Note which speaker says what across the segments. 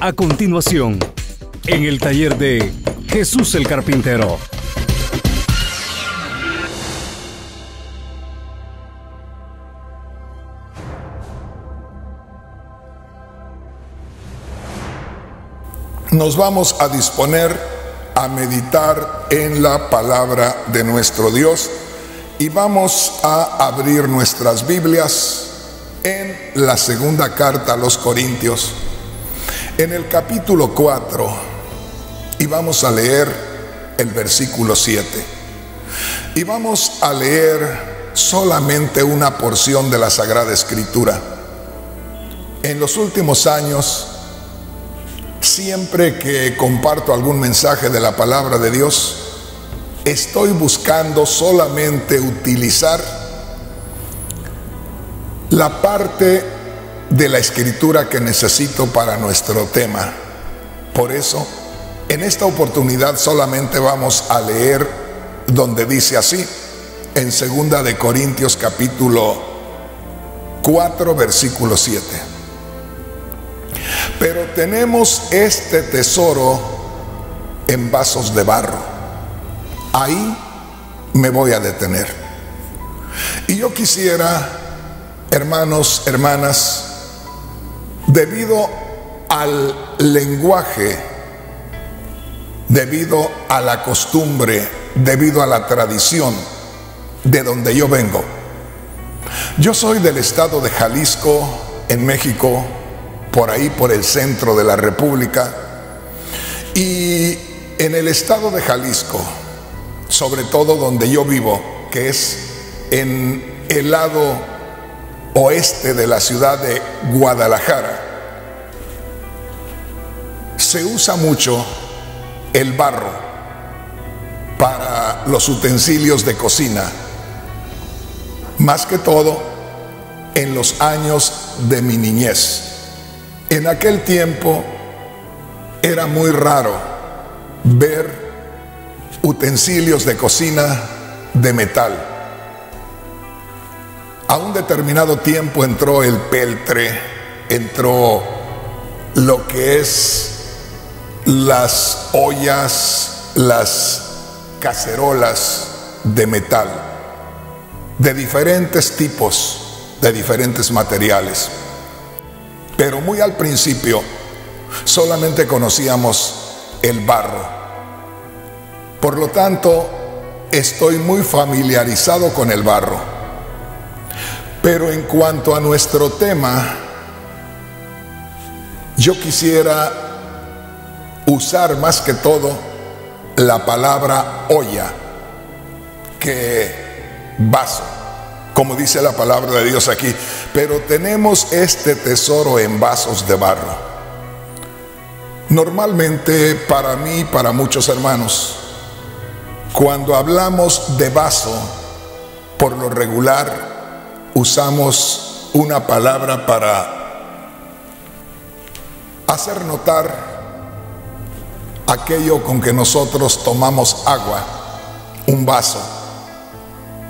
Speaker 1: A continuación, en el taller de Jesús el Carpintero.
Speaker 2: Nos vamos a disponer a meditar en la palabra de nuestro Dios y vamos a abrir nuestras Biblias en la segunda carta a los Corintios, en el capítulo 4, y vamos a leer el versículo 7. Y vamos a leer solamente una porción de la Sagrada Escritura. En los últimos años, siempre que comparto algún mensaje de la palabra de Dios, estoy buscando solamente utilizar la parte de la escritura que necesito para nuestro tema. Por eso, en esta oportunidad solamente vamos a leer donde dice así, en segunda de Corintios capítulo 4 versículo 7. Pero tenemos este tesoro en vasos de barro. Ahí me voy a detener. Y yo quisiera, hermanos, hermanas, debido al lenguaje, debido a la costumbre, debido a la tradición de donde yo vengo. Yo soy del estado de Jalisco, en México, por ahí por el centro de la República. Y en el estado de Jalisco, sobre todo donde yo vivo, que es en el lado oeste de la ciudad de Guadalajara, se usa mucho el barro para los utensilios de cocina, más que todo en los años de mi niñez. En aquel tiempo era muy raro ver utensilios de cocina de metal. A un determinado tiempo entró el peltre, entró lo que es las ollas, las cacerolas de metal, de diferentes tipos, de diferentes materiales. Pero muy al principio solamente conocíamos el barro. Por lo tanto, estoy muy familiarizado con el barro. Pero en cuanto a nuestro tema, yo quisiera usar más que todo la palabra olla que vaso, como dice la palabra de Dios aquí. Pero tenemos este tesoro en vasos de barro. Normalmente para mí, para muchos hermanos, cuando hablamos de vaso, por lo regular usamos una palabra para hacer notar aquello con que nosotros tomamos agua, un vaso.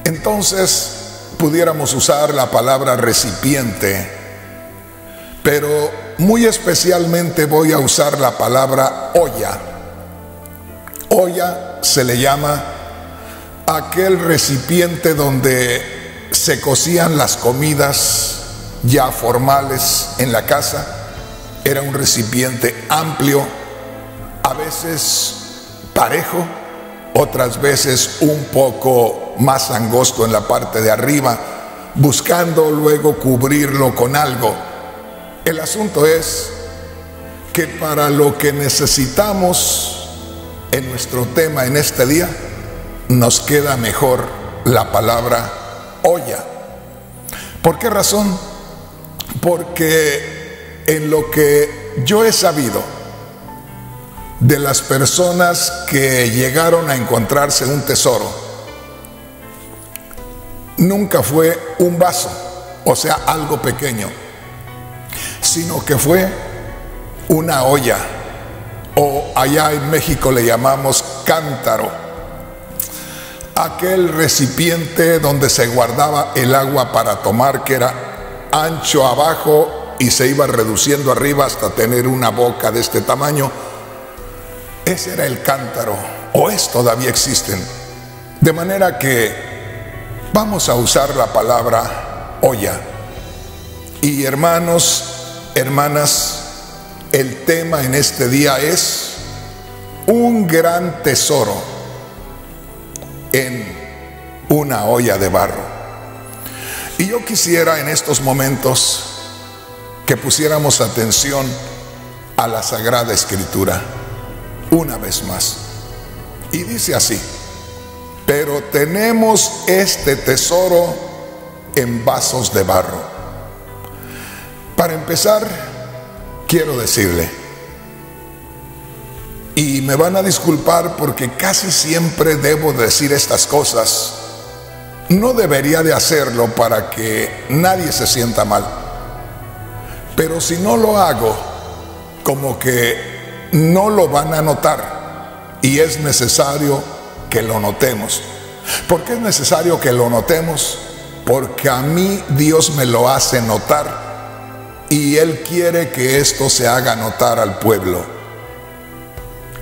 Speaker 2: Entonces pudiéramos usar la palabra recipiente, pero muy especialmente voy a usar la palabra olla. Olla se le llama aquel recipiente donde se cocían las comidas ya formales en la casa. Era un recipiente amplio, a veces parejo, otras veces un poco más angosto en la parte de arriba, buscando luego cubrirlo con algo. El asunto es que para lo que necesitamos en nuestro tema en este día, nos queda mejor la palabra olla. ¿Por qué razón? Porque en lo que yo he sabido de las personas que llegaron a encontrarse un tesoro, nunca fue un vaso, o sea, algo pequeño, sino que fue una olla, o allá en México le llamamos cántaro aquel recipiente donde se guardaba el agua para tomar, que era ancho abajo y se iba reduciendo arriba hasta tener una boca de este tamaño. Ese era el cántaro, o es todavía existen. De manera que vamos a usar la palabra olla. Y hermanos, hermanas, el tema en este día es un gran tesoro en una olla de barro. Y yo quisiera en estos momentos que pusiéramos atención a la Sagrada Escritura una vez más. Y dice así, pero tenemos este tesoro en vasos de barro. Para empezar, quiero decirle, y me van a disculpar porque casi siempre debo decir estas cosas, no debería de hacerlo para que nadie se sienta mal. Pero si no lo hago, como que no lo van a notar y es necesario que lo notemos. ¿Por qué es necesario que lo notemos? Porque a mí Dios me lo hace notar y Él quiere que esto se haga notar al pueblo.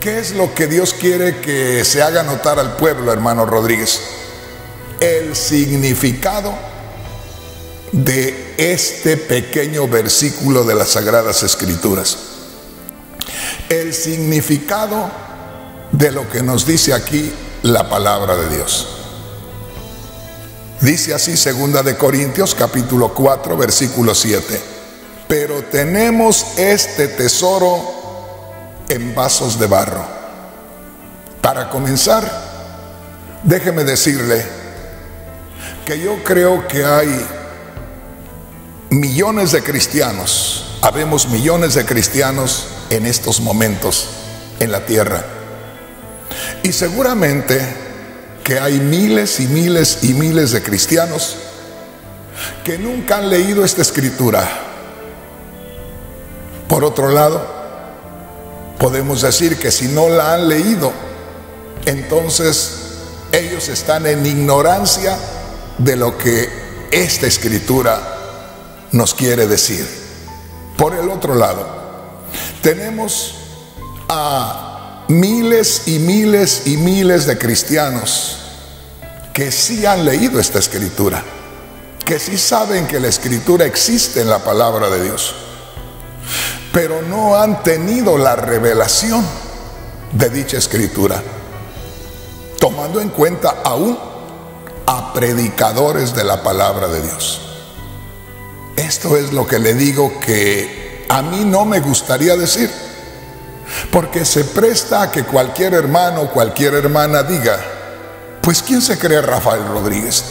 Speaker 2: ¿Qué es lo que Dios quiere que se haga notar al pueblo, hermano Rodríguez? el significado de este pequeño versículo de las Sagradas Escrituras. El significado de lo que nos dice aquí la palabra de Dios. Dice así segunda de Corintios capítulo 4 versículo 7. Pero tenemos este tesoro en vasos de barro. Para comenzar, déjeme decirle que yo creo que hay millones de cristianos, habemos millones de cristianos en estos momentos en la tierra. Y seguramente que hay miles y miles y miles de cristianos que nunca han leído esta escritura. Por otro lado, podemos decir que si no la han leído, entonces ellos están en ignorancia de lo que esta escritura nos quiere decir. Por el otro lado, tenemos a miles y miles y miles de cristianos que sí han leído esta escritura, que sí saben que la escritura existe en la palabra de Dios, pero no han tenido la revelación de dicha escritura, tomando en cuenta aún a predicadores de la palabra de Dios. Esto es lo que le digo que a mí no me gustaría decir, porque se presta a que cualquier hermano o cualquier hermana diga, pues ¿quién se cree Rafael Rodríguez?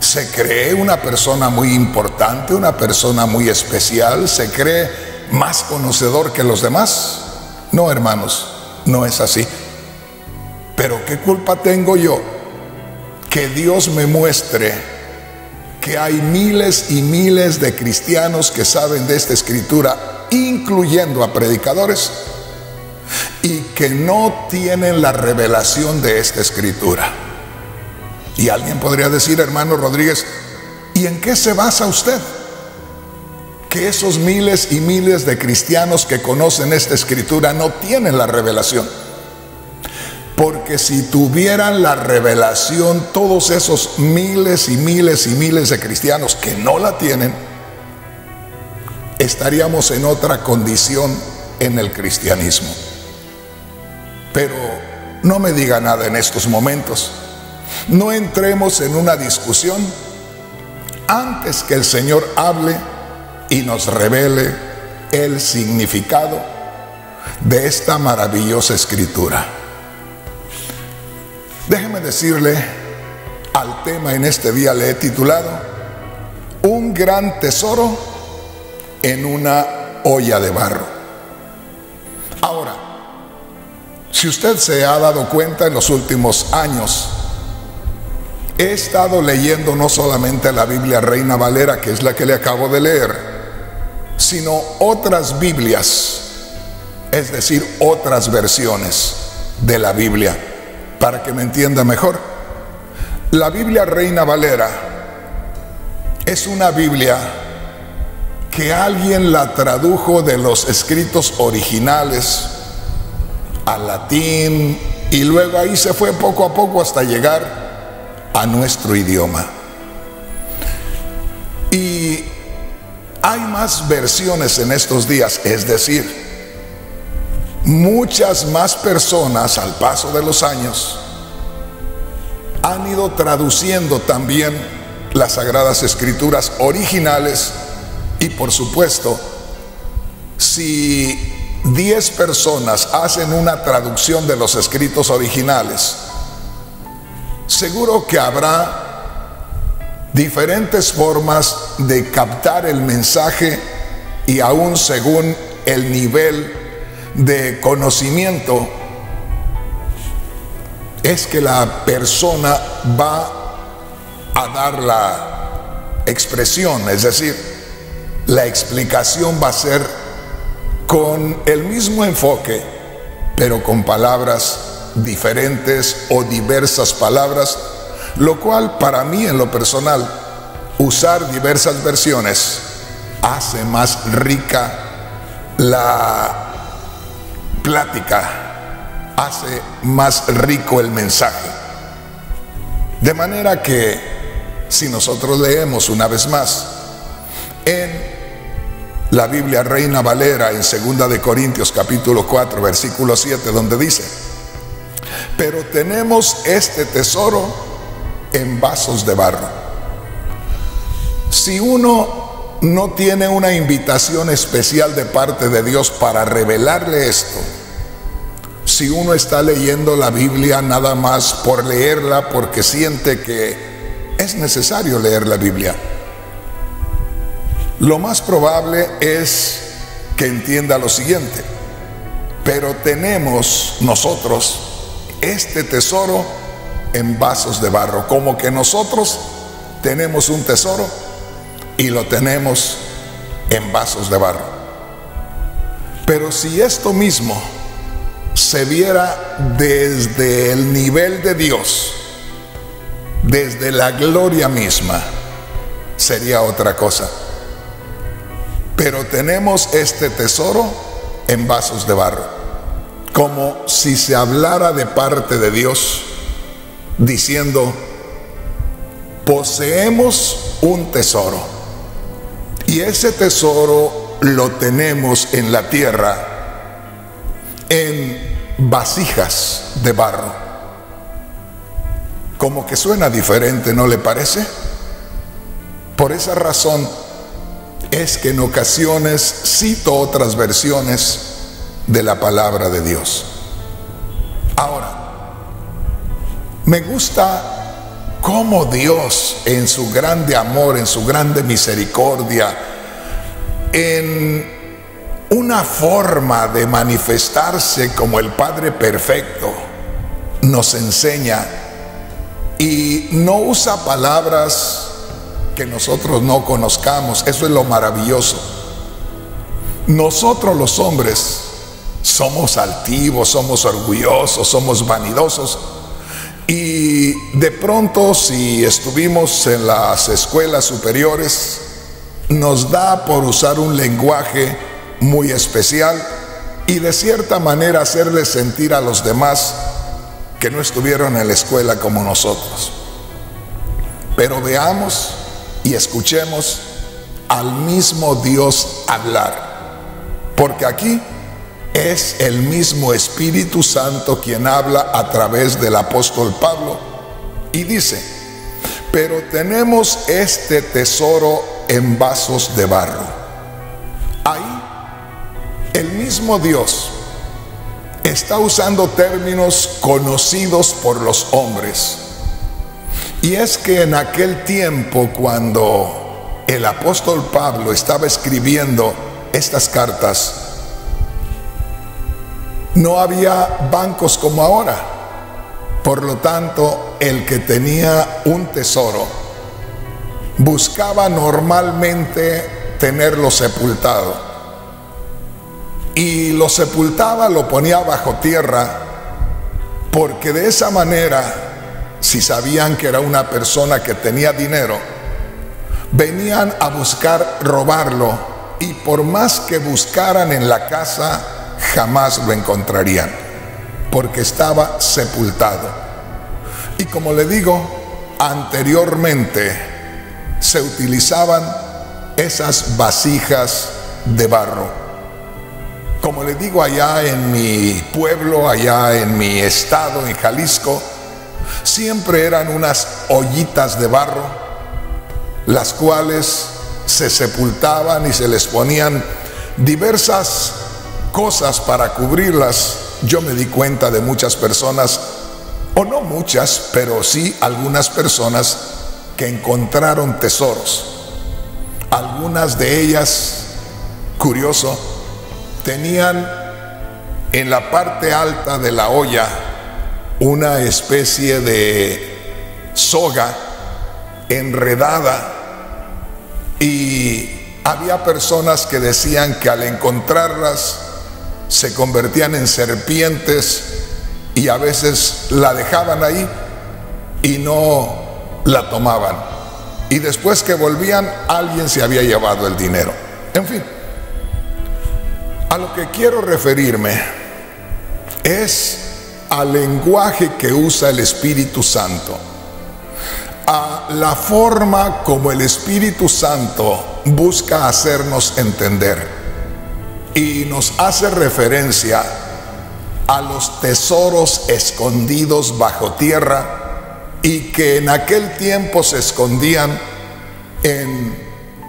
Speaker 2: ¿Se cree una persona muy importante, una persona muy especial? ¿Se cree más conocedor que los demás? No, hermanos, no es así. Pero ¿qué culpa tengo yo que Dios me muestre que hay miles y miles de cristianos que saben de esta escritura, incluyendo a predicadores, y que no tienen la revelación de esta escritura. Y alguien podría decir, hermano Rodríguez, ¿y en qué se basa usted? Que esos miles y miles de cristianos que conocen esta escritura no tienen la revelación. Porque si tuvieran la revelación todos esos miles y miles y miles de cristianos que no la tienen, estaríamos en otra condición en el cristianismo. Pero no me diga nada en estos momentos. No entremos en una discusión antes que el Señor hable y nos revele el significado de esta maravillosa escritura. Déjeme decirle al tema en este día le he titulado Un gran tesoro en una olla de barro. Ahora, si usted se ha dado cuenta en los últimos años, he estado leyendo no solamente la Biblia Reina Valera, que es la que le acabo de leer, sino otras Biblias, es decir, otras versiones de la Biblia para que me entienda mejor. La Biblia Reina Valera es una Biblia que alguien la tradujo de los escritos originales al latín y luego ahí se fue poco a poco hasta llegar a nuestro idioma. Hay más versiones en estos días, es decir, muchas más personas al paso de los años han ido traduciendo también las sagradas escrituras originales y por supuesto, si 10 personas hacen una traducción de los escritos originales, seguro que habrá diferentes formas de captar el mensaje y aún según el nivel de conocimiento es que la persona va a dar la expresión, es decir, la explicación va a ser con el mismo enfoque, pero con palabras diferentes o diversas palabras, lo cual para mí en lo personal, usar diversas versiones hace más rica la plática hace más rico el mensaje. De manera que si nosotros leemos una vez más en la Biblia Reina Valera en 2 de Corintios capítulo 4 versículo 7 donde dice, pero tenemos este tesoro en vasos de barro. Si uno no tiene una invitación especial de parte de Dios para revelarle esto, si uno está leyendo la Biblia nada más por leerla porque siente que es necesario leer la Biblia. Lo más probable es que entienda lo siguiente, pero tenemos nosotros este tesoro en vasos de barro, como que nosotros tenemos un tesoro y lo tenemos en vasos de barro. Pero si esto mismo se viera desde el nivel de Dios, desde la gloria misma, sería otra cosa. Pero tenemos este tesoro en vasos de barro, como si se hablara de parte de Dios, diciendo, poseemos un tesoro, y ese tesoro lo tenemos en la tierra, en vasijas de barro. Como que suena diferente, ¿no le parece? Por esa razón es que en ocasiones cito otras versiones de la palabra de Dios. Ahora, me gusta cómo Dios en su grande amor, en su grande misericordia, en una forma de manifestarse como el Padre Perfecto nos enseña y no usa palabras que nosotros no conozcamos. Eso es lo maravilloso. Nosotros los hombres somos altivos, somos orgullosos, somos vanidosos. Y de pronto si estuvimos en las escuelas superiores, nos da por usar un lenguaje muy especial y de cierta manera hacerle sentir a los demás que no estuvieron en la escuela como nosotros. Pero veamos y escuchemos al mismo Dios hablar, porque aquí es el mismo Espíritu Santo quien habla a través del apóstol Pablo y dice, pero tenemos este tesoro en vasos de barro el mismo Dios está usando términos conocidos por los hombres. Y es que en aquel tiempo cuando el apóstol Pablo estaba escribiendo estas cartas, no había bancos como ahora. Por lo tanto, el que tenía un tesoro buscaba normalmente tenerlo sepultado y lo sepultaba, lo ponía bajo tierra, porque de esa manera, si sabían que era una persona que tenía dinero, venían a buscar robarlo y por más que buscaran en la casa, jamás lo encontrarían, porque estaba sepultado. Y como le digo, anteriormente se utilizaban esas vasijas de barro. Como le digo allá en mi pueblo, allá en mi estado, en Jalisco, siempre eran unas ollitas de barro, las cuales se sepultaban y se les ponían diversas cosas para cubrirlas. Yo me di cuenta de muchas personas, o no muchas, pero sí algunas personas que encontraron tesoros. Algunas de ellas, curioso, tenían en la parte alta de la olla una especie de soga enredada y había personas que decían que al encontrarlas se convertían en serpientes y a veces la dejaban ahí y no la tomaban. Y después que volvían, alguien se había llevado el dinero. En fin, a lo que quiero referirme es al lenguaje que usa el Espíritu Santo, a la forma como el Espíritu Santo busca hacernos entender y nos hace referencia a los tesoros escondidos bajo tierra y que en aquel tiempo se escondían en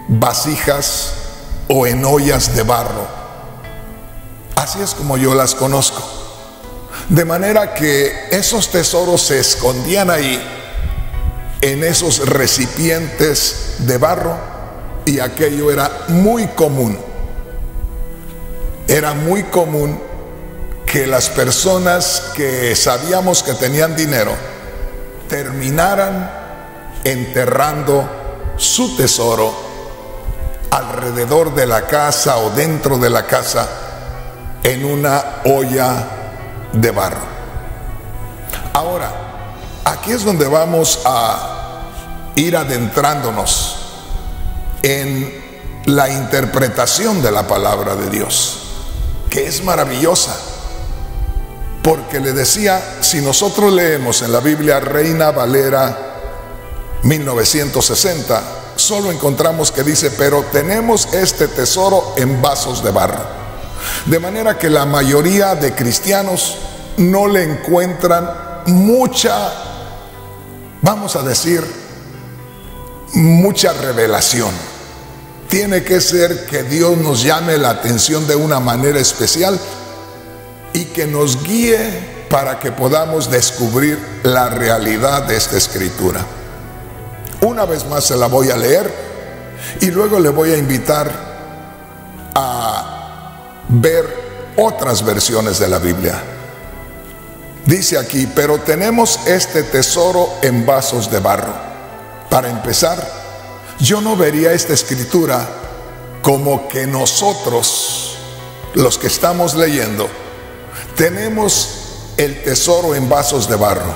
Speaker 2: vasijas o en ollas de barro. Así es como yo las conozco. De manera que esos tesoros se escondían ahí, en esos recipientes de barro, y aquello era muy común. Era muy común que las personas que sabíamos que tenían dinero, terminaran enterrando su tesoro alrededor de la casa o dentro de la casa en una olla de barro. Ahora, aquí es donde vamos a ir adentrándonos en la interpretación de la palabra de Dios, que es maravillosa. Porque le decía, si nosotros leemos en la Biblia Reina Valera 1960, solo encontramos que dice, pero tenemos este tesoro en vasos de barro. De manera que la mayoría de cristianos no le encuentran mucha, vamos a decir, mucha revelación. Tiene que ser que Dios nos llame la atención de una manera especial y que nos guíe para que podamos descubrir la realidad de esta escritura. Una vez más se la voy a leer y luego le voy a invitar a ver otras versiones de la Biblia. Dice aquí, pero tenemos este tesoro en vasos de barro. Para empezar, yo no vería esta escritura como que nosotros, los que estamos leyendo, tenemos el tesoro en vasos de barro.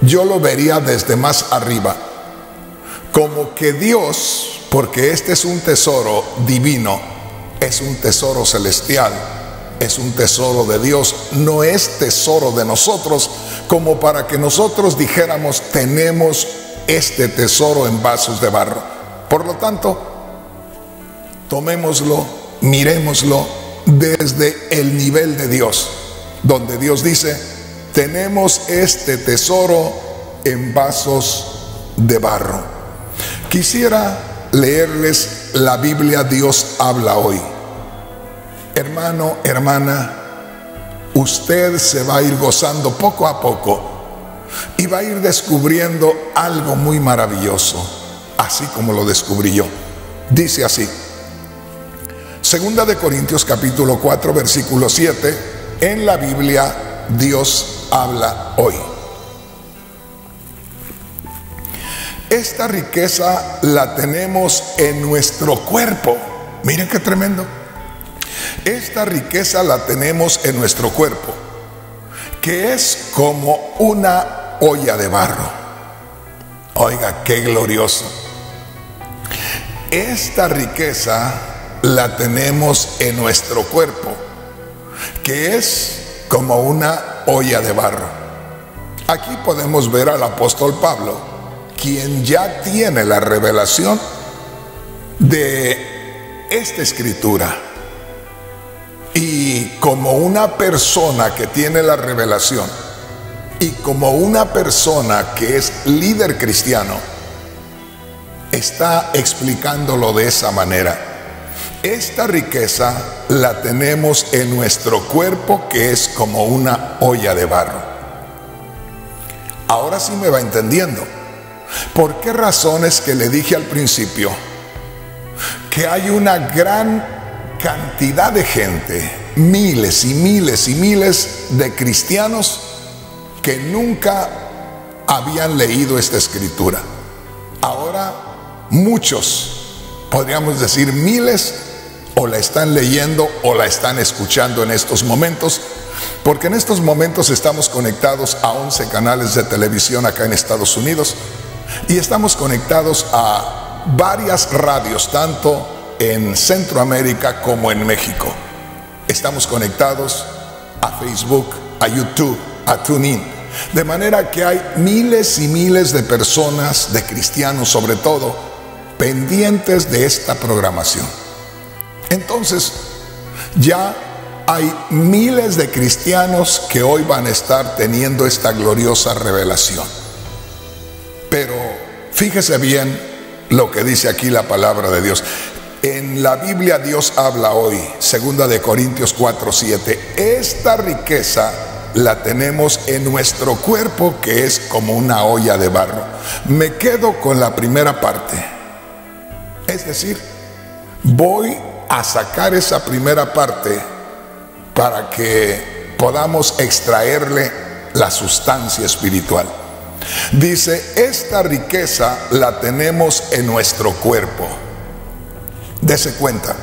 Speaker 2: Yo lo vería desde más arriba. Como que Dios, porque este es un tesoro divino, es un tesoro celestial, es un tesoro de Dios, no es tesoro de nosotros, como para que nosotros dijéramos tenemos este tesoro en vasos de barro. Por lo tanto, tomémoslo, miremoslo desde el nivel de Dios donde Dios dice, tenemos este tesoro en vasos de barro. Quisiera leerles la Biblia Dios habla hoy. Hermano, hermana, usted se va a ir gozando poco a poco y va a ir descubriendo algo muy maravilloso, así como lo descubrí yo. Dice así, Segunda de Corintios capítulo 4 versículo 7 en la Biblia Dios habla hoy. Esta riqueza la tenemos en nuestro cuerpo. Miren qué tremendo. Esta riqueza la tenemos en nuestro cuerpo, que es como una olla de barro. Oiga, qué glorioso. esta riqueza la tenemos en nuestro cuerpo, que es como una olla de barro. Aquí podemos ver al apóstol Pablo, quien ya tiene la revelación de esta escritura. Y como una persona que tiene la revelación, y como una persona que es líder cristiano, está explicándolo de esa manera. Esta riqueza la tenemos en nuestro cuerpo que es como una olla de barro. Ahora sí me va entendiendo. ¿Por qué razones que le dije al principio que hay una gran cantidad de gente, miles y miles y miles de cristianos que nunca habían leído esta escritura? Ahora muchos, podríamos decir miles, o la están leyendo o la están escuchando en estos momentos, porque en estos momentos estamos conectados a 11 canales de televisión acá en Estados Unidos y estamos conectados a varias radios, tanto en Centroamérica como en México. Estamos conectados a Facebook, a YouTube, a TuneIn. De manera que hay miles y miles de personas, de cristianos sobre todo, pendientes de esta programación. Entonces, ya hay miles de cristianos que hoy van a estar teniendo esta gloriosa revelación. Pero fíjese bien lo que dice aquí la palabra de Dios. En la Biblia Dios habla hoy, segunda de Corintios 4, 7, esta riqueza la tenemos en nuestro cuerpo que es como una olla de barro. Me quedo con la primera parte. Es decir, voy a sacar esa primera parte para que podamos extraerle la sustancia espiritual. Dice, esta riqueza la tenemos en nuestro cuerpo. Dese cuenta.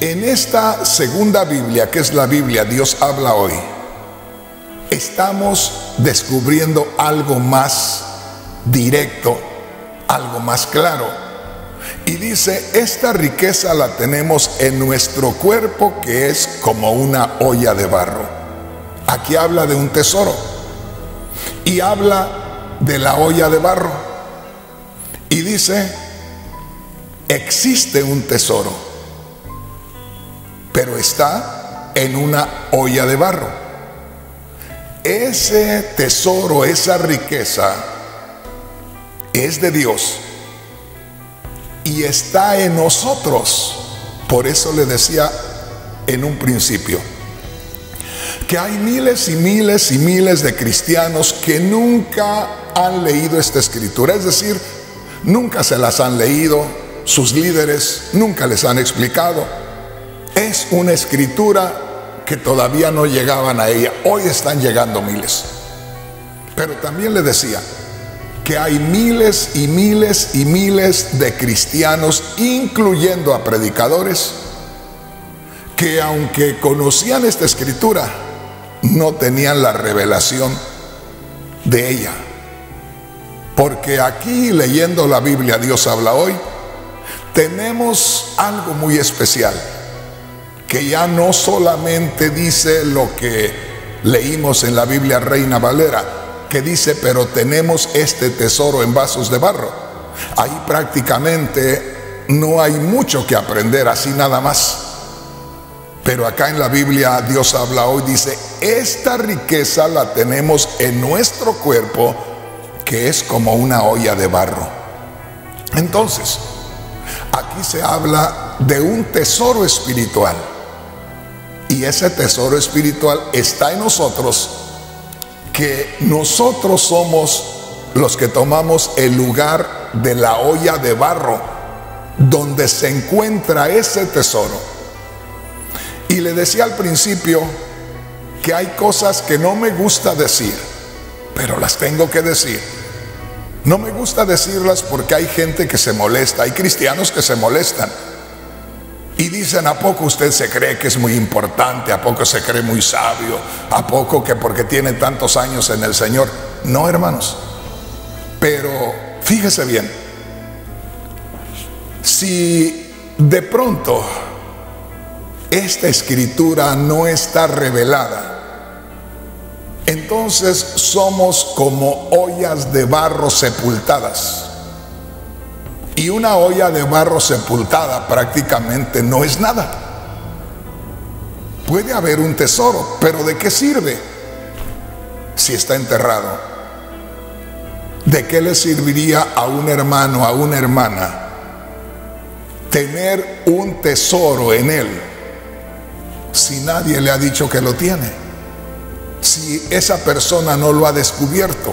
Speaker 2: En esta segunda Biblia, que es la Biblia, Dios habla hoy, estamos descubriendo algo más directo, algo más claro. Y dice, esta riqueza la tenemos en nuestro cuerpo que es como una olla de barro. Aquí habla de un tesoro. Y habla de la olla de barro. Y dice, existe un tesoro, pero está en una olla de barro. Ese tesoro, esa riqueza es de Dios y está en nosotros. Por eso le decía en un principio que hay miles y miles y miles de cristianos que nunca han leído esta escritura, es decir, nunca se las han leído, sus líderes nunca les han explicado. Es una escritura que todavía no llegaban a ella, hoy están llegando miles. Pero también le decía, que hay miles y miles y miles de cristianos, incluyendo a predicadores, que aunque conocían esta escritura, no tenían la revelación de ella. Porque aquí leyendo la Biblia, Dios habla hoy, tenemos algo muy especial, que ya no solamente dice lo que leímos en la Biblia Reina Valera, que dice, pero tenemos este tesoro en vasos de barro. Ahí prácticamente no hay mucho que aprender, así nada más. Pero acá en la Biblia Dios habla hoy, dice, esta riqueza la tenemos en nuestro cuerpo, que es como una olla de barro. Entonces, aquí se habla de un tesoro espiritual. Y ese tesoro espiritual está en nosotros que nosotros somos los que tomamos el lugar de la olla de barro donde se encuentra ese tesoro. Y le decía al principio que hay cosas que no me gusta decir, pero las tengo que decir. No me gusta decirlas porque hay gente que se molesta, hay cristianos que se molestan. Y dicen, ¿a poco usted se cree que es muy importante? ¿A poco se cree muy sabio? ¿A poco que porque tiene tantos años en el Señor? No, hermanos. Pero fíjese bien, Si de pronto esta escritura no está revelada, entonces somos como ollas de barro sepultadas. Y una olla de barro sepultada prácticamente no es nada. Puede haber un tesoro, pero ¿de qué sirve si está enterrado? ¿De qué le serviría a un hermano, a una hermana, tener un tesoro en él si nadie le ha dicho que lo tiene? Si esa persona no lo ha descubierto.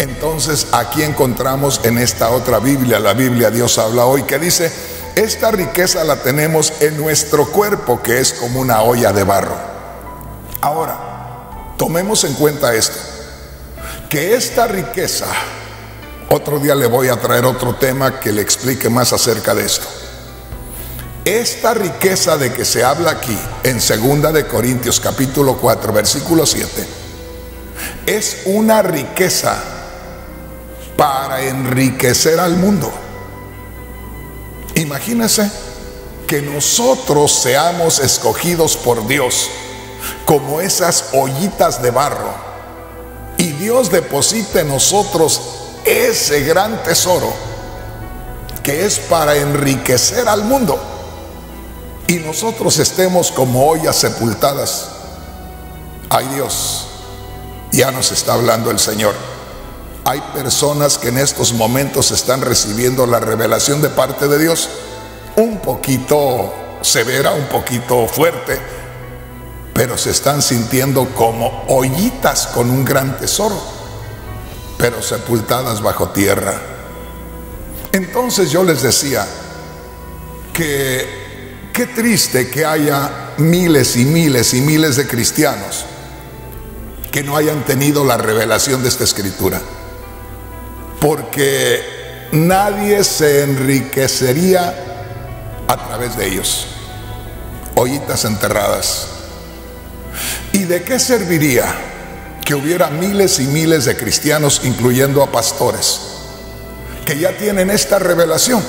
Speaker 2: Entonces aquí encontramos en esta otra Biblia, la Biblia Dios habla hoy, que dice, esta riqueza la tenemos en nuestro cuerpo, que es como una olla de barro. Ahora, tomemos en cuenta esto, que esta riqueza, otro día le voy a traer otro tema que le explique más acerca de esto. Esta riqueza de que se habla aquí en 2 de Corintios capítulo 4 versículo 7 es una riqueza para enriquecer al mundo. Imagínese que nosotros seamos escogidos por Dios como esas ollitas de barro y Dios deposite en nosotros ese gran tesoro que es para enriquecer al mundo y nosotros estemos como ollas sepultadas. Ay Dios, ya nos está hablando el Señor. Hay personas que en estos momentos están recibiendo la revelación de parte de Dios un poquito severa, un poquito fuerte, pero se están sintiendo como ollitas con un gran tesoro, pero sepultadas bajo tierra. Entonces yo les decía que qué triste que haya miles y miles y miles de cristianos que no hayan tenido la revelación de esta escritura porque nadie se enriquecería a través de ellos. Ollitas enterradas. ¿Y de qué serviría que hubiera miles y miles de cristianos, incluyendo a pastores, que ya tienen esta revelación?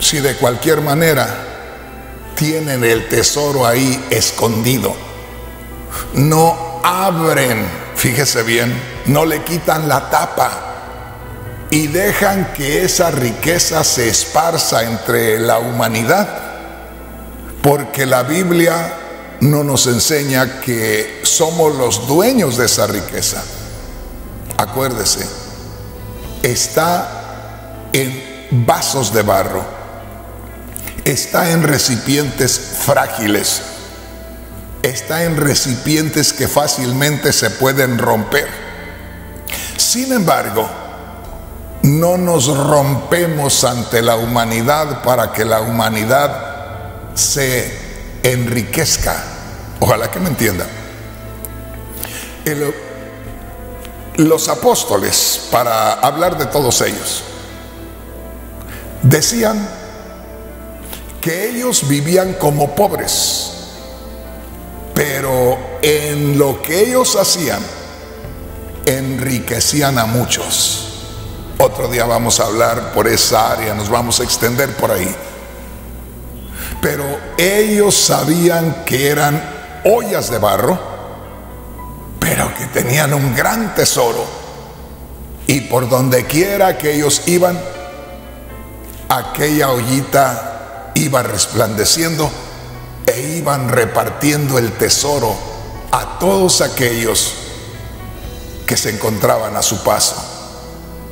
Speaker 2: Si de cualquier manera tienen el tesoro ahí escondido, no abren, fíjese bien, no le quitan la tapa y dejan que esa riqueza se esparza entre la humanidad, porque la Biblia no nos enseña que somos los dueños de esa riqueza. Acuérdese, está en vasos de barro, está en recipientes frágiles, está en recipientes que fácilmente se pueden romper sin embargo, no nos rompemos ante la humanidad para que la humanidad se enriquezca. Ojalá que me entiendan. los apóstoles, para hablar de todos ellos, decían que ellos vivían como pobres, pero en lo que ellos hacían, enriquecían a muchos. Otro día vamos a hablar por esa área, nos vamos a extender por ahí. Pero ellos sabían que eran ollas de barro, pero que tenían un gran tesoro. Y por donde quiera que ellos iban, aquella ollita iba resplandeciendo e iban repartiendo el tesoro a todos aquellos que se encontraban a su paso.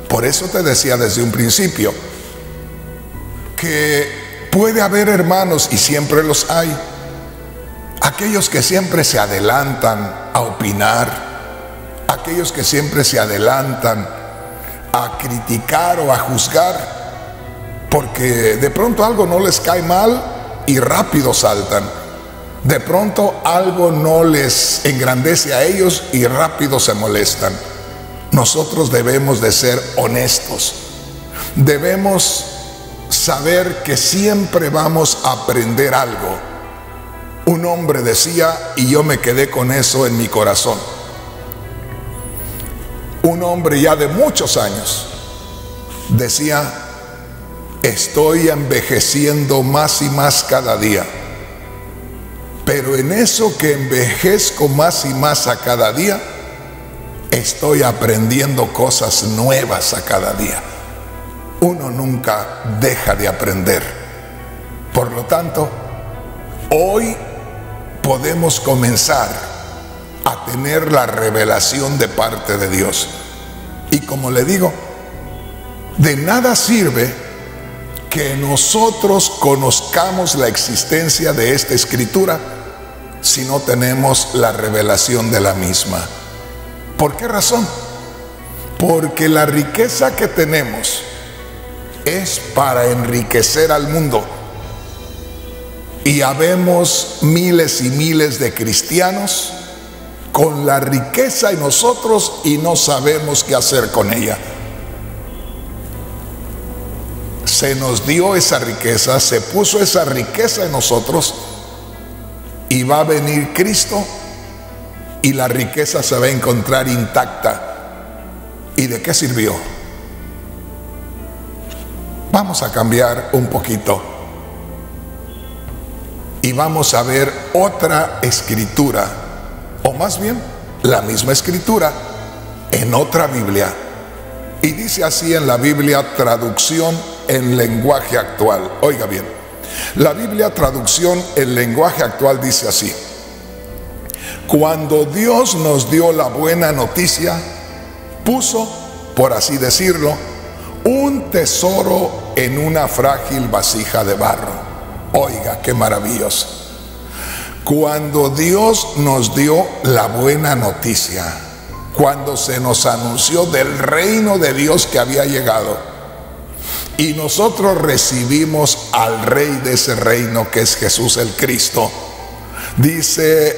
Speaker 2: Por eso te decía desde un principio que puede haber hermanos, y siempre los hay, aquellos que siempre se adelantan a opinar, aquellos que siempre se adelantan a criticar o a juzgar, porque de pronto algo no les cae mal y rápido saltan de pronto algo no les engrandece a ellos y rápido se molestan. Nosotros debemos de ser honestos. Debemos saber que siempre vamos a aprender algo. Un hombre decía, y yo me quedé con eso en mi corazón, un hombre ya de muchos años, decía estoy envejeciendo más y más cada día. Pero en eso que envejezco más y más a cada día, estoy aprendiendo cosas nuevas a cada día. Uno nunca deja de aprender. Por lo tanto, hoy podemos comenzar a tener la revelación de parte de Dios. Y como le digo, de nada sirve que nosotros conozcamos la existencia de esta escritura si no tenemos la revelación de la misma. ¿Por qué razón? Porque la riqueza que tenemos es para enriquecer al mundo. Y habemos miles y miles de cristianos con la riqueza en nosotros y no sabemos qué hacer con ella. Se nos dio esa riqueza, se puso esa riqueza en nosotros y va a venir Cristo y la riqueza se va a encontrar intacta. ¿Y de qué sirvió? Vamos a cambiar un poquito y vamos a ver otra escritura, o más bien la misma escritura en otra Biblia. Y dice así en la Biblia traducción en lenguaje actual. Oiga bien, la Biblia traducción en lenguaje actual dice así. Cuando Dios nos dio la buena noticia, puso, por así decirlo, un tesoro en una frágil vasija de barro. Oiga, qué maravilloso. Cuando Dios nos dio la buena noticia, cuando se nos anunció del reino de Dios que había llegado, y nosotros recibimos al rey de ese reino que es Jesús el Cristo. Dice,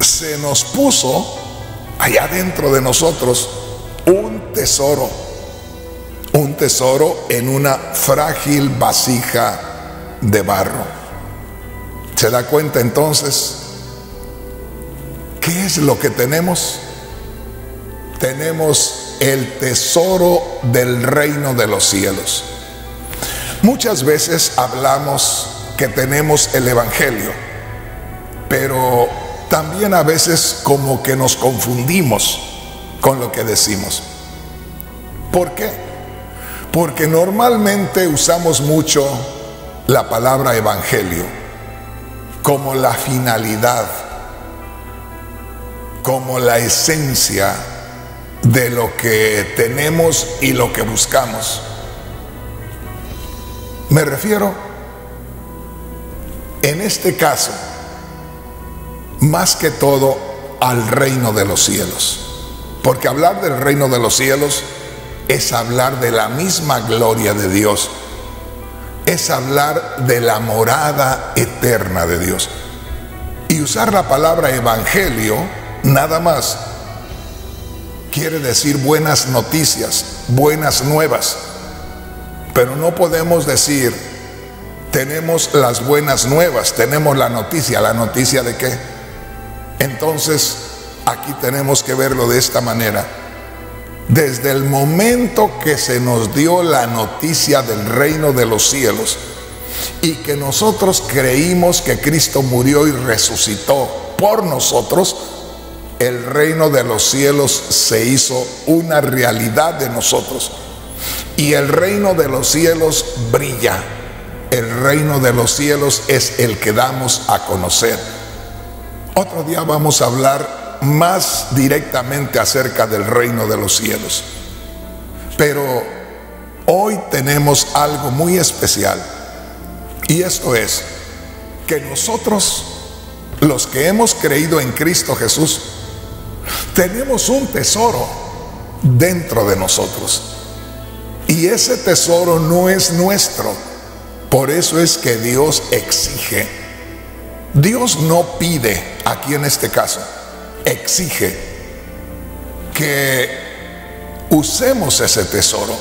Speaker 2: se nos puso allá dentro de nosotros un tesoro, un tesoro en una frágil vasija de barro. ¿Se da cuenta entonces? ¿Qué es lo que tenemos? Tenemos el tesoro del reino de los cielos. Muchas veces hablamos que tenemos el Evangelio, pero también a veces como que nos confundimos con lo que decimos. ¿Por qué? Porque normalmente usamos mucho la palabra Evangelio como la finalidad, como la esencia de lo que tenemos y lo que buscamos. Me refiero, en este caso, más que todo al reino de los cielos. Porque hablar del reino de los cielos es hablar de la misma gloria de Dios. Es hablar de la morada eterna de Dios. Y usar la palabra evangelio nada más quiere decir buenas noticias, buenas nuevas. Pero no podemos decir, tenemos las buenas nuevas, tenemos la noticia, la noticia de qué. Entonces, aquí tenemos que verlo de esta manera. Desde el momento que se nos dio la noticia del reino de los cielos y que nosotros creímos que Cristo murió y resucitó por nosotros, el reino de los cielos se hizo una realidad de nosotros. Y el reino de los cielos brilla. El reino de los cielos es el que damos a conocer. Otro día vamos a hablar más directamente acerca del reino de los cielos. Pero hoy tenemos algo muy especial. Y esto es que nosotros, los que hemos creído en Cristo Jesús, tenemos un tesoro dentro de nosotros. Y ese tesoro no es nuestro. Por eso es que Dios exige. Dios no pide, aquí en este caso, exige que usemos ese tesoro,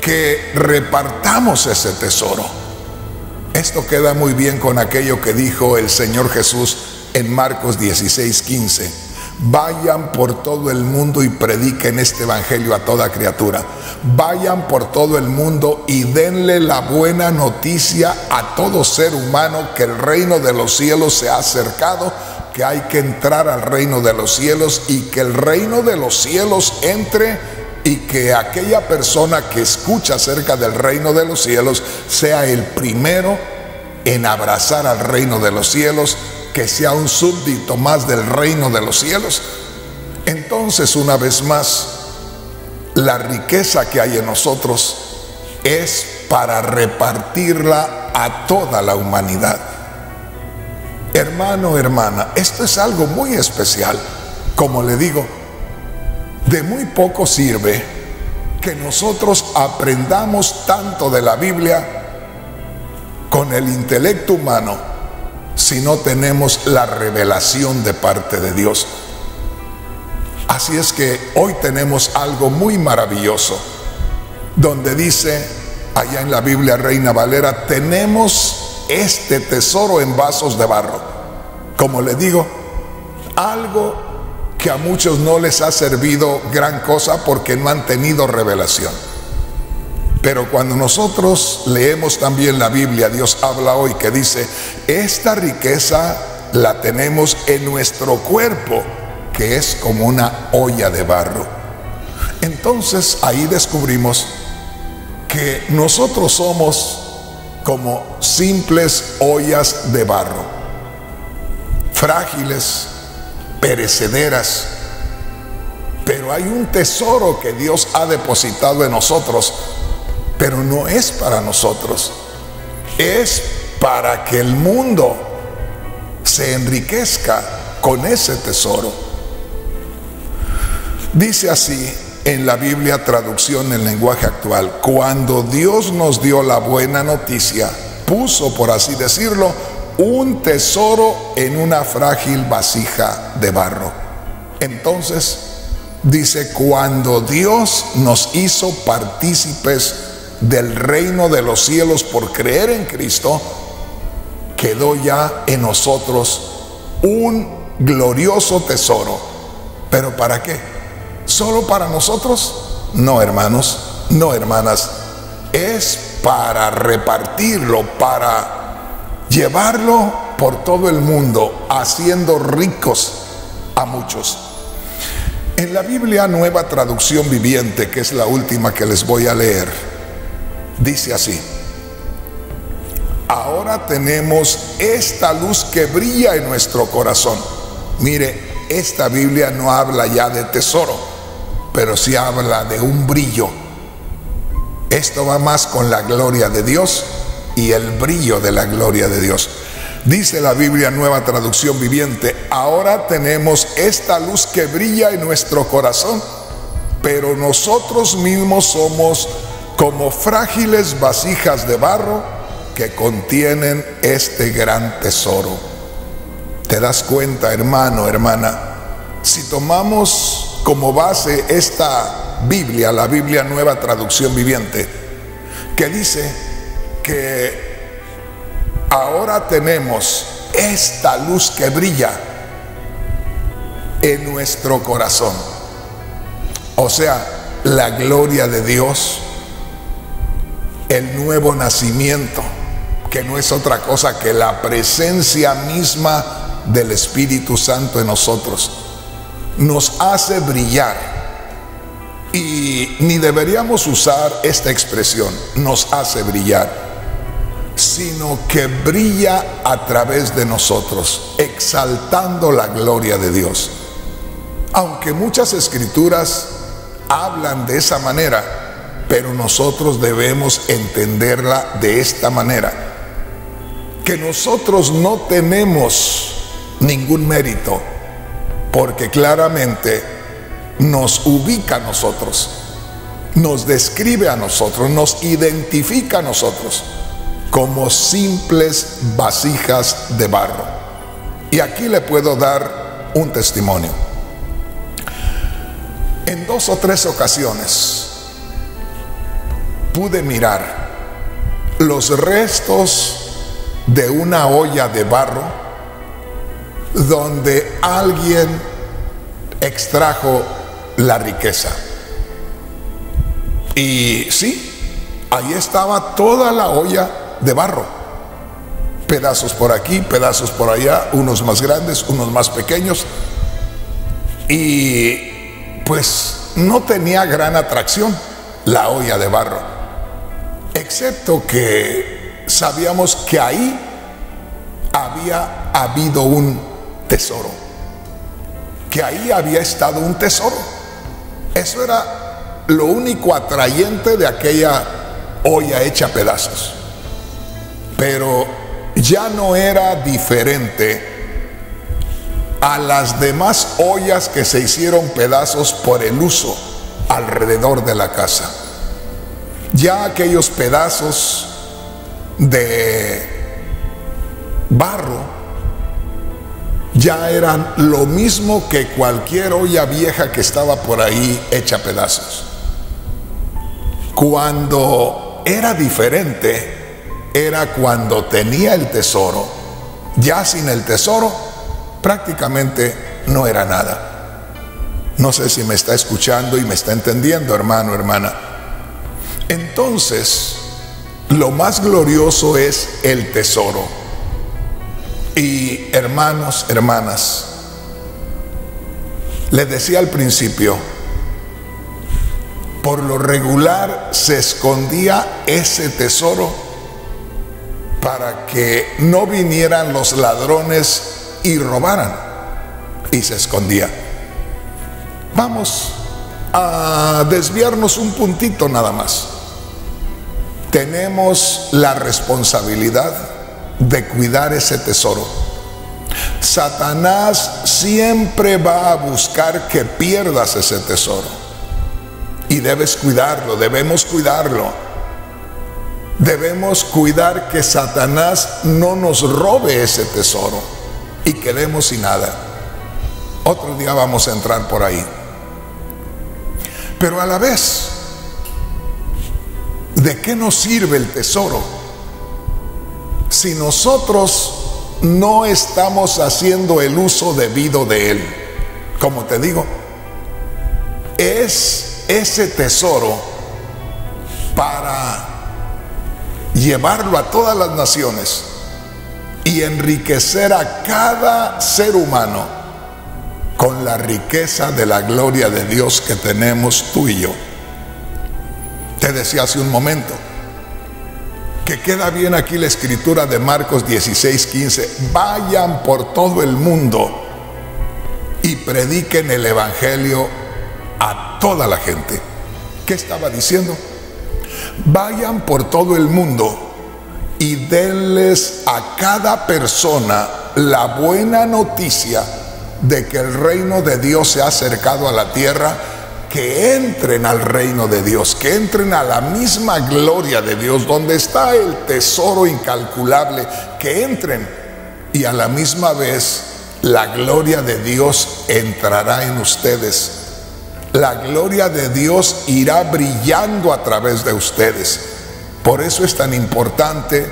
Speaker 2: que repartamos ese tesoro. Esto queda muy bien con aquello que dijo el Señor Jesús en Marcos 16, 15 Vayan por todo el mundo y prediquen este evangelio a toda criatura. Vayan por todo el mundo y denle la buena noticia a todo ser humano que el reino de los cielos se ha acercado, que hay que entrar al reino de los cielos y que el reino de los cielos entre y que aquella persona que escucha acerca del reino de los cielos sea el primero en abrazar al reino de los cielos que sea un súbdito más del reino de los cielos, entonces una vez más, la riqueza que hay en nosotros es para repartirla a toda la humanidad. Hermano, hermana, esto es algo muy especial. Como le digo, de muy poco sirve que nosotros aprendamos tanto de la Biblia con el intelecto humano si no tenemos la revelación de parte de Dios. Así es que hoy tenemos algo muy maravilloso, donde dice, allá en la Biblia Reina Valera, tenemos este tesoro en vasos de barro. Como le digo, algo que a muchos no les ha servido gran cosa porque no han tenido revelación. Pero cuando nosotros leemos también la Biblia, Dios habla hoy que dice, esta riqueza la tenemos en nuestro cuerpo, que es como una olla de barro. Entonces ahí descubrimos que nosotros somos como simples ollas de barro, frágiles, perecederas, pero hay un tesoro que Dios ha depositado en nosotros pero no es para nosotros, es para que el mundo se enriquezca con ese tesoro. Dice así en la Biblia traducción en lenguaje actual, cuando Dios nos dio la buena noticia, puso, por así decirlo, un tesoro en una frágil vasija de barro. Entonces, dice, cuando Dios nos hizo partícipes del reino de los cielos por creer en Cristo, quedó ya en nosotros un glorioso tesoro. ¿Pero para qué? ¿Solo para nosotros? No, hermanos, no, hermanas. Es para repartirlo, para llevarlo por todo el mundo, haciendo ricos a muchos. En la Biblia Nueva Traducción Viviente, que es la última que les voy a leer, dice así, ahora tenemos esta luz que brilla en nuestro corazón. Mire, esta Biblia no habla ya de tesoro, pero sí habla de un brillo. Esto va más con la gloria de Dios y el brillo de la gloria de Dios. Dice la Biblia Nueva Traducción Viviente, ahora tenemos esta luz que brilla en nuestro corazón, pero nosotros mismos somos como frágiles vasijas de barro que contienen este gran tesoro. ¿Te das cuenta, hermano, hermana? Si tomamos como base esta Biblia, la Biblia Nueva Traducción Viviente, que dice que ahora tenemos esta luz que brilla en nuestro corazón. O sea, la gloria de Dios el nuevo nacimiento, que no es otra cosa que la presencia misma del Espíritu Santo en nosotros, nos hace brillar. Y ni deberíamos usar esta expresión, nos hace brillar, sino que brilla a través de nosotros, exaltando la gloria de Dios. Aunque muchas escrituras hablan de esa manera, pero nosotros debemos entenderla de esta manera, que nosotros no tenemos ningún mérito, porque claramente nos ubica a nosotros, nos describe a nosotros, nos identifica a nosotros como simples vasijas de barro. Y aquí le puedo dar un testimonio. En dos o tres ocasiones, pude mirar los restos de una olla de barro donde alguien extrajo la riqueza. Y sí, ahí estaba toda la olla de barro. Pedazos por aquí, pedazos por allá, unos más grandes, unos más pequeños. Y pues no tenía gran atracción la olla de barro. Excepto que sabíamos que ahí había habido un tesoro. Que ahí había estado un tesoro. Eso era lo único atrayente de aquella olla hecha pedazos. Pero ya no era diferente a las demás ollas que se hicieron pedazos por el uso alrededor de la casa. Ya aquellos pedazos de barro ya eran lo mismo que cualquier olla vieja que estaba por ahí hecha pedazos. Cuando era diferente, era cuando tenía el tesoro. Ya sin el tesoro, prácticamente no era nada. No sé si me está escuchando y me está entendiendo, hermano, hermana. Entonces, lo más glorioso es el tesoro. Y hermanos, hermanas, les decía al principio, por lo regular se escondía ese tesoro para que no vinieran los ladrones y robaran. Y se escondía. Vamos a desviarnos un puntito nada más. Tenemos la responsabilidad de cuidar ese tesoro. Satanás siempre va a buscar que pierdas ese tesoro y debes cuidarlo, debemos cuidarlo. Debemos cuidar que Satanás no nos robe ese tesoro y quedemos sin nada. Otro día vamos a entrar por ahí. Pero a la vez, ¿de qué nos sirve el tesoro si nosotros no estamos haciendo el uso debido de él? Como te digo, es ese tesoro para llevarlo a todas las naciones y enriquecer a cada ser humano con la riqueza de la gloria de Dios que tenemos tú y yo. Te decía hace un momento que queda bien aquí la escritura de Marcos 16, 15. Vayan por todo el mundo y prediquen el Evangelio a toda la gente. ¿Qué estaba diciendo? Vayan por todo el mundo y denles a cada persona la buena noticia de que el reino de Dios se ha acercado a la tierra, que entren al reino de Dios, que entren a la misma gloria de Dios, donde está el tesoro incalculable, que entren y a la misma vez la gloria de Dios entrará en ustedes la gloria de Dios irá brillando a través de ustedes. Por eso es tan importante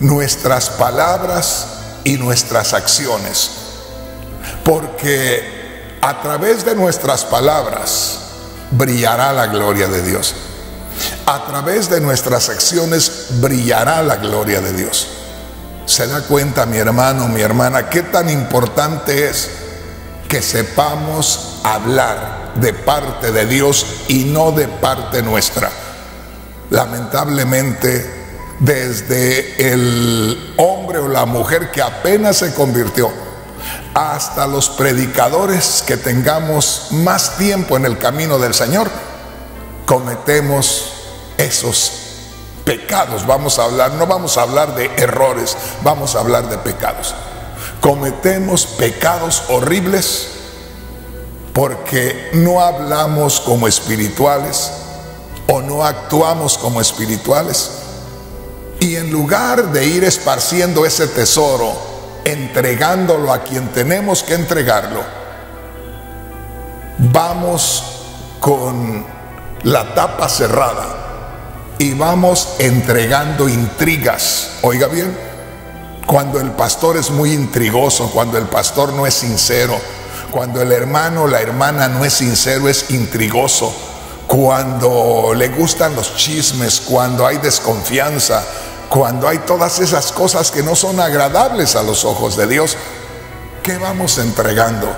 Speaker 2: nuestras palabras y nuestras acciones. Porque a través de nuestras palabras brillará la gloria de Dios. A través de nuestras acciones brillará la gloria de Dios. ¿Se da cuenta mi hermano, mi hermana, qué tan importante es que sepamos hablar de parte de Dios y no de parte nuestra. Lamentablemente, desde el hombre o la mujer que apenas se convirtió, hasta los predicadores que tengamos más tiempo en el camino del Señor, cometemos esos pecados. Vamos a hablar, no vamos a hablar de errores, vamos a hablar de pecados. Cometemos pecados horribles porque no hablamos como espirituales o no actuamos como espirituales. Y en lugar de ir esparciendo ese tesoro, entregándolo a quien tenemos que entregarlo, vamos con la tapa cerrada y vamos entregando intrigas. Oiga bien, cuando el pastor es muy intrigoso, cuando el pastor no es sincero, cuando el hermano o la hermana no es sincero, es intrigoso, cuando le gustan los chismes, cuando hay desconfianza, cuando hay todas esas cosas que no son agradables a los ojos de Dios, ¿qué vamos entregando?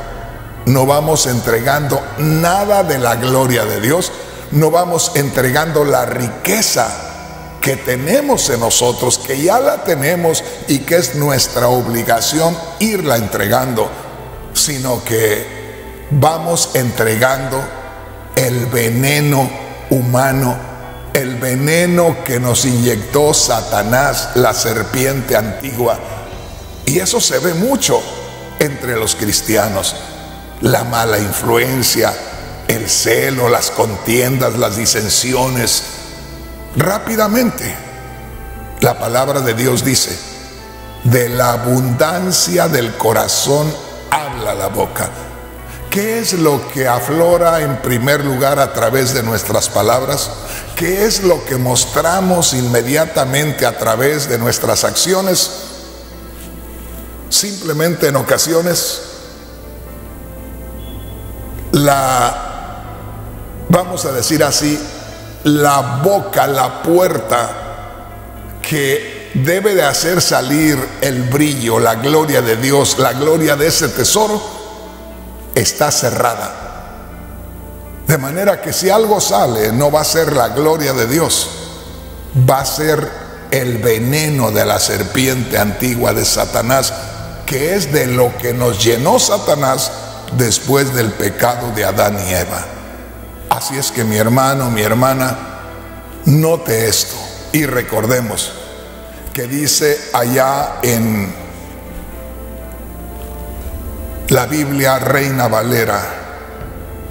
Speaker 2: No vamos entregando nada de la gloria de Dios, no vamos entregando la riqueza que tenemos en nosotros, que ya la tenemos y que es nuestra obligación irla entregando, sino que vamos entregando el veneno humano, el veneno que nos inyectó Satanás, la serpiente antigua. Y eso se ve mucho entre los cristianos. La mala influencia, el celo, las contiendas, las disensiones. Rápidamente, la palabra de Dios dice, de la abundancia del corazón habla la boca. ¿Qué es lo que aflora en primer lugar a través de nuestras palabras? ¿Qué es lo que mostramos inmediatamente a través de nuestras acciones? Simplemente en ocasiones la, vamos a decir así, la boca, la puerta que debe de hacer salir el brillo, la gloria de Dios, la gloria de ese tesoro, está cerrada. De manera que si algo sale, no va a ser la gloria de Dios, va a ser el veneno de la serpiente antigua de Satanás, que es de lo que nos llenó Satanás después del pecado de Adán y Eva. Así es que mi hermano, mi hermana, note esto y recordemos que dice allá en la Biblia Reina Valera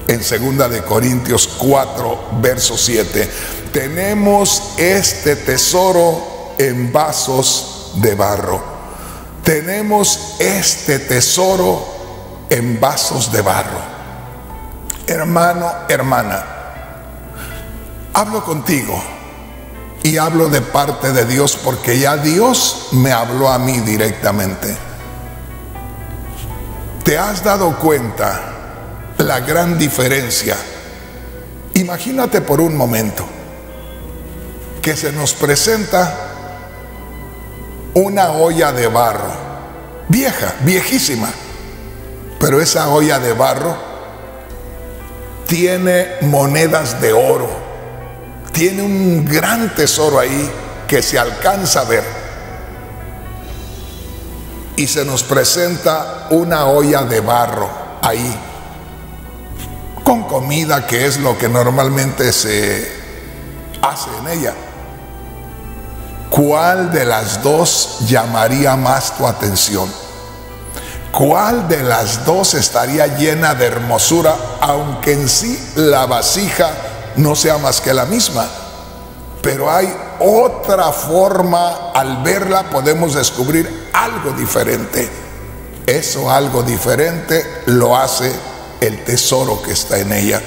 Speaker 2: en segunda de Corintios 4 verso 7. Tenemos este tesoro en vasos de barro. Tenemos este tesoro en vasos de barro. Hermano, hermana, hablo contigo y hablo de parte de Dios porque ya Dios me habló a mí directamente. ¿Te has dado cuenta la gran diferencia? Imagínate por un momento que se nos presenta una olla de barro, vieja, viejísima, pero esa olla de barro tiene monedas de oro, tiene un gran tesoro ahí que se alcanza a ver y se nos presenta una olla de barro ahí, con comida que es lo que normalmente se hace en ella. ¿Cuál de las dos llamaría más tu atención? ¿Cuál de las dos estaría llena de hermosura, aunque en sí la vasija no sea más que la misma? Pero hay otra forma, al verla podemos descubrir algo diferente. Eso algo diferente lo hace el tesoro que está en ella.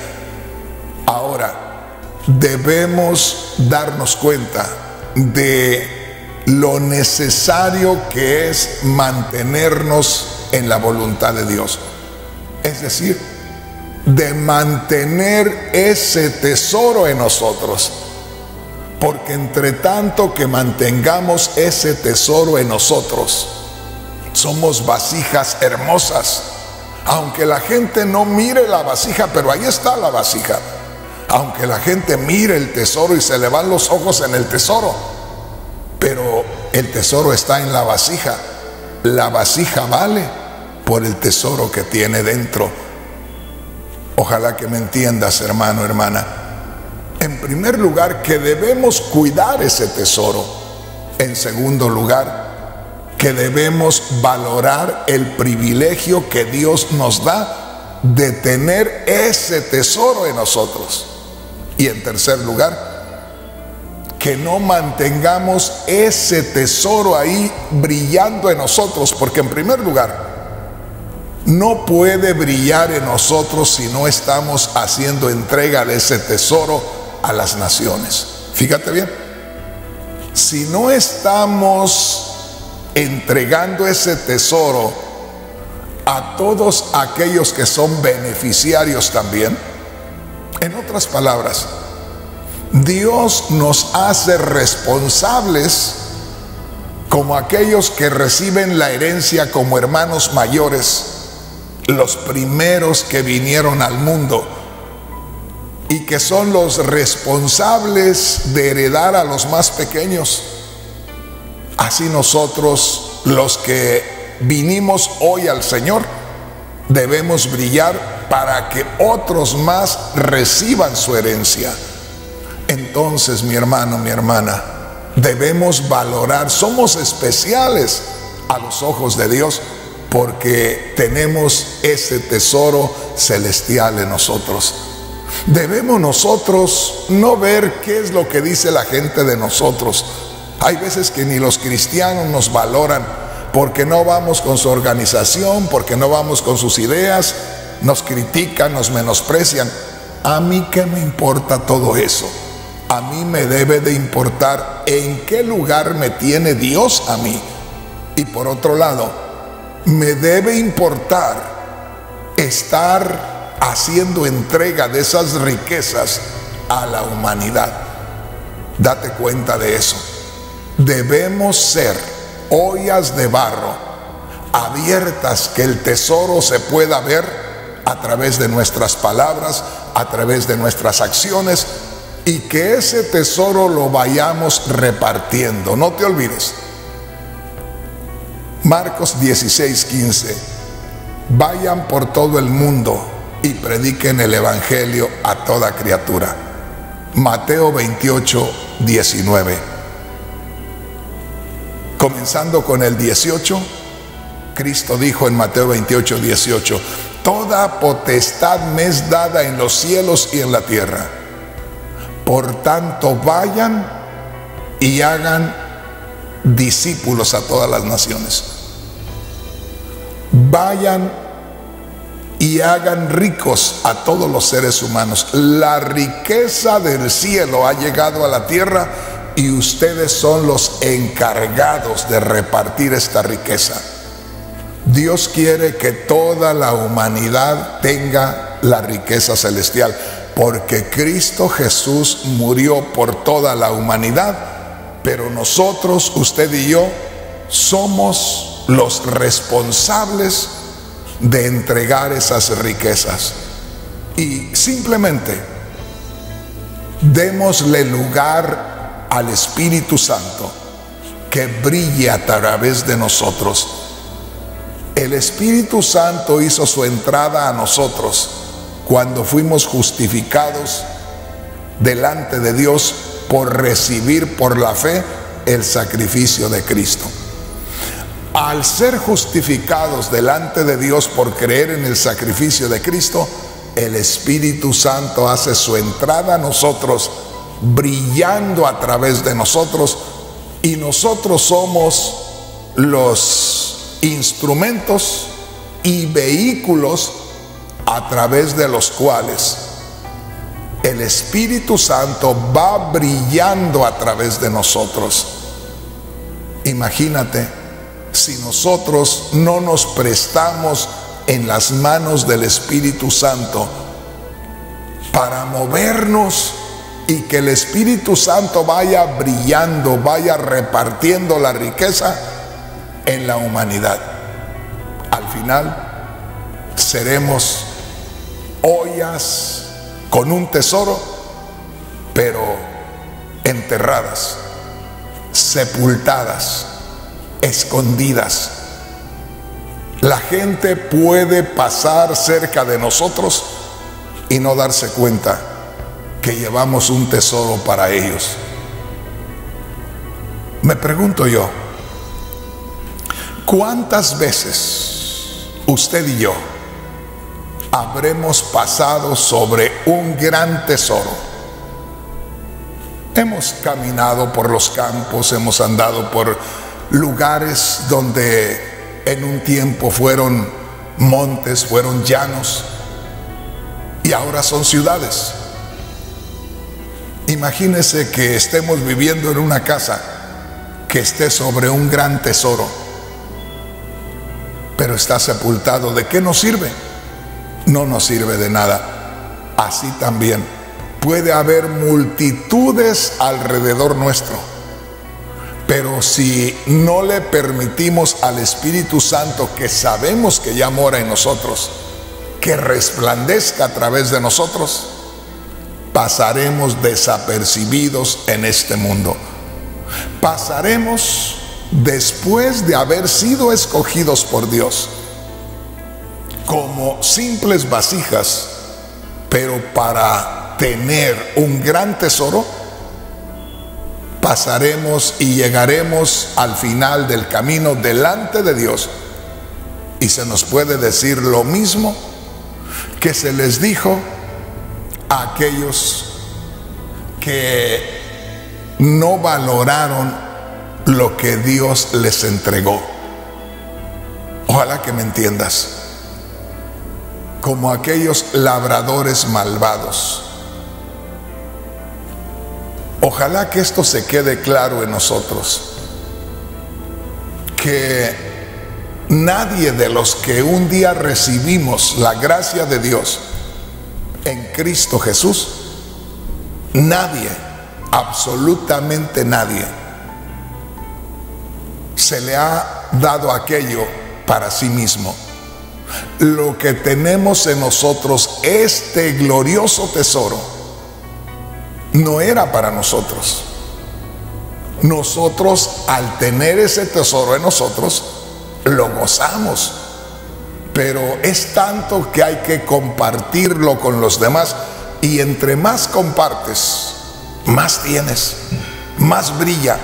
Speaker 2: Ahora, debemos darnos cuenta de lo necesario que es mantenernos en la voluntad de Dios. Es decir, de mantener ese tesoro en nosotros porque entre tanto que mantengamos ese tesoro en nosotros, somos vasijas hermosas. Aunque la gente no mire la vasija, pero ahí está la vasija. Aunque la gente mire el tesoro y se le van los ojos en el tesoro, pero el tesoro está en la vasija. La vasija vale por el tesoro que tiene dentro. Ojalá que me entiendas, hermano, hermana en primer lugar, que debemos cuidar ese tesoro. En segundo lugar, que debemos valorar el privilegio que Dios nos da de tener ese tesoro en nosotros. Y en tercer lugar, que no mantengamos ese tesoro ahí brillando en nosotros, porque en primer lugar, no puede brillar en nosotros si no estamos haciendo entrega de ese tesoro a las naciones. Fíjate bien, si no estamos entregando ese tesoro a todos aquellos que son beneficiarios también. En otras palabras, Dios nos hace responsables como aquellos que reciben la herencia como hermanos mayores, los primeros que vinieron al mundo y que son los responsables de heredar a los más pequeños. Así nosotros, los que vinimos hoy al Señor, debemos brillar para que otros más reciban su herencia. Entonces, mi hermano, mi hermana, debemos valorar, somos especiales a los ojos de Dios porque tenemos ese tesoro celestial en nosotros. Debemos nosotros no ver qué es lo que dice la gente de nosotros. Hay veces que ni los cristianos nos valoran porque no vamos con su organización, porque no vamos con sus ideas, nos critican, nos menosprecian. A mí qué me importa todo eso. A mí me debe de importar en qué lugar me tiene Dios a mí. Y por otro lado, me debe importar estar haciendo entrega de esas riquezas a la humanidad. Date cuenta de eso. Debemos ser ollas de barro abiertas que el tesoro se pueda ver a través de nuestras palabras, a través de nuestras acciones y que ese tesoro lo vayamos repartiendo. No te olvides. Marcos 16, 15. Vayan por todo el mundo y prediquen el Evangelio a toda criatura. Mateo 28, 19. Comenzando con el 18, Cristo dijo en Mateo 28, 18, Toda potestad me es dada en los cielos y en la tierra. Por tanto, vayan y hagan discípulos a todas las naciones. Vayan y hagan ricos a todos los seres humanos. La riqueza del cielo ha llegado a la tierra y ustedes son los encargados de repartir esta riqueza. Dios quiere que toda la humanidad tenga la riqueza celestial, porque Cristo Jesús murió por toda la humanidad, pero nosotros, usted y yo, somos los responsables de entregar esas riquezas. Y simplemente démosle lugar al Espíritu Santo que brille a través de nosotros. El Espíritu Santo hizo su entrada a nosotros cuando fuimos justificados delante de Dios por recibir por la fe el sacrificio de Cristo. Al ser justificados delante de Dios por creer en el sacrificio de Cristo, el Espíritu Santo hace su entrada a nosotros, brillando a través de nosotros, y nosotros somos los instrumentos y vehículos a través de los cuales el Espíritu Santo va brillando a través de nosotros. Imagínate si nosotros no nos prestamos en las manos del Espíritu Santo para movernos y que el Espíritu Santo vaya brillando, vaya repartiendo la riqueza en la humanidad. Al final seremos ollas con un tesoro, pero enterradas, sepultadas escondidas. La gente puede pasar cerca de nosotros y no darse cuenta que llevamos un tesoro para ellos. Me pregunto yo, ¿cuántas veces usted y yo habremos pasado sobre un gran tesoro? Hemos caminado por los campos, hemos andado por lugares donde en un tiempo fueron montes, fueron llanos y ahora son ciudades. Imagínese que estemos viviendo en una casa que esté sobre un gran tesoro, pero está sepultado. ¿De qué nos sirve? No nos sirve de nada. Así también puede haber multitudes alrededor nuestro. Pero si no le permitimos al Espíritu Santo, que sabemos que ya mora en nosotros, que resplandezca a través de nosotros, pasaremos desapercibidos en este mundo. Pasaremos después de haber sido escogidos por Dios como simples vasijas, pero para tener un gran tesoro, pasaremos y llegaremos al final del camino delante de Dios. Y se nos puede decir lo mismo que se les dijo a aquellos que no valoraron lo que Dios les entregó. Ojalá que me entiendas. Como aquellos labradores malvados. Ojalá que esto se quede claro en nosotros. Que nadie de los que un día recibimos la gracia de Dios en Cristo Jesús, nadie, absolutamente nadie, se le ha dado aquello para sí mismo. Lo que tenemos en nosotros, este glorioso tesoro, no era para nosotros. Nosotros, al tener ese tesoro en nosotros, lo gozamos. Pero es tanto que hay que compartirlo con los demás. Y entre más compartes, más tienes, más brilla,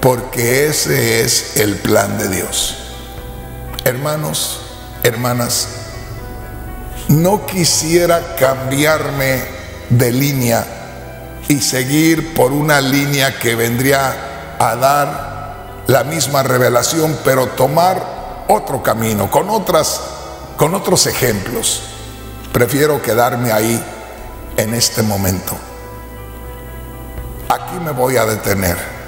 Speaker 2: porque ese es el plan de Dios. Hermanos, hermanas, no quisiera cambiarme de línea y seguir por una línea que vendría a dar la misma revelación, pero tomar otro camino, con otras con otros ejemplos. Prefiero quedarme ahí en este momento. Aquí me voy a detener